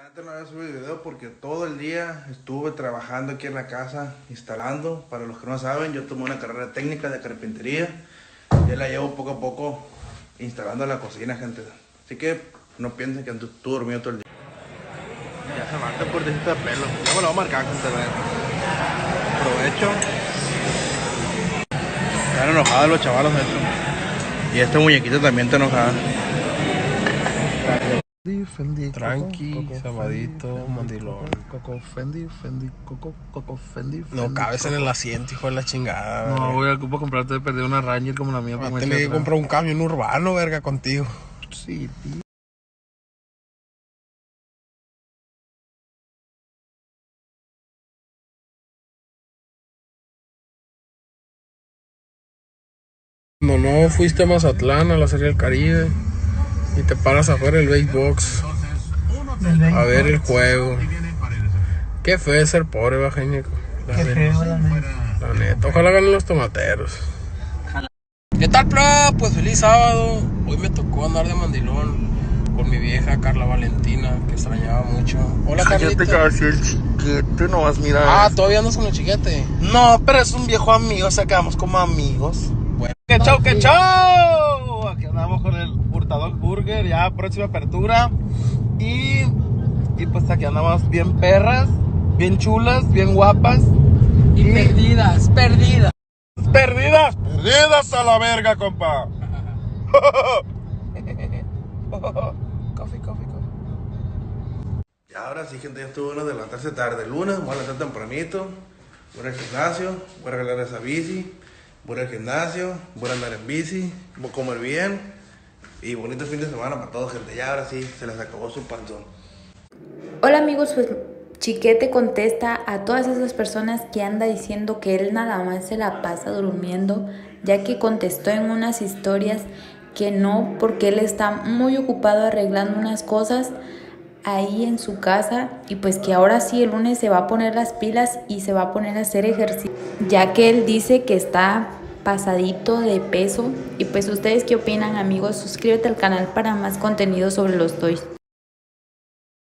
Antes no había subido video porque todo el día estuve trabajando aquí en la casa, instalando. Para los que no saben, yo tomé una carrera técnica de carpintería. Ya la llevo poco a poco instalando la cocina, gente. Así que no piensen que antes estuve dormido todo el día. Ya se marca por de pelo. Ya me lo voy a marcar, gente. Aprovecho. Están enojados los chavalos estos. Y esta muñequita también está enojada. Fendi, Fendi, Tranqui, Coco, sabadito, Fendi, mandilón. Coco, Fendi, Fendi, Coco, Coco, Fendi. No cabes en el asiento, hijo de la chingada. No, voy a ocupar comprarte perder una Ranger como la mía para Vas a tener que comprar un camión urbano, verga, contigo. Sí, tío. No, no, fuiste a Mazatlán a la Serie del Caribe y te paras afuera del base box a ver el juego. Qué feo es ser pobre, bajeño. La, neta. La neta, ojalá ganen los tomateros. ¿Qué tal, pro? Pues feliz sábado. Hoy me tocó andar de mandilón con mi vieja Carla Valentina, que extrañaba mucho. Hola, Carlita. casi el chiquete, no vas a mirar. Ah, todavía andas con el chiquete. No, pero es un viejo amigo, o sea, quedamos como amigos. Bueno. ¡Que show, que show! Burger, ya próxima apertura. Y, y pues aquí andamos bien perras, bien chulas, bien guapas. Y perdidas, perdidas. ¡Perdidas! ¡Perdidas a la verga, compa! coffee, coffee, coffee. Y ahora sí, gente, ya estuvo bueno de levantarse tarde. Lunes, voy a levantar tempranito. Voy al gimnasio, voy a arreglar esa bici. Voy al gimnasio, voy a andar en bici, voy a comer bien. Y bonito fin de semana para gente. Ya ahora sí, se les acabó su panzón. Hola amigos, pues Chiquete contesta a todas esas personas que anda diciendo que él nada más se la pasa durmiendo, ya que contestó en unas historias que no, porque él está muy ocupado arreglando unas cosas ahí en su casa y pues que ahora sí el lunes se va a poner las pilas y se va a poner a hacer ejercicio, ya que él dice que está pasadito de peso y pues ustedes qué opinan amigos, suscríbete al canal para más contenido sobre los toys.